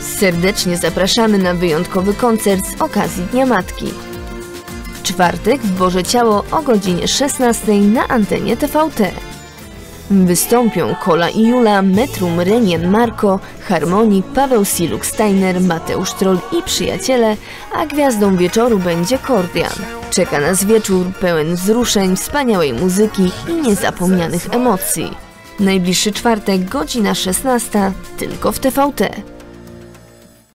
Serdecznie zapraszamy na wyjątkowy koncert z okazji Dnia Matki. W czwartek w Boże Ciało o godzinie 16 na antenie TVT. Wystąpią Kola i Jula, Metrum, Renien Marko, Harmonii, Paweł Siluk Steiner, Mateusz Troll i przyjaciele, a gwiazdą wieczoru będzie Kordian. Czeka nas wieczór pełen wzruszeń, wspaniałej muzyki i niezapomnianych emocji. Najbliższy czwartek, godzina 16, tylko w TVT.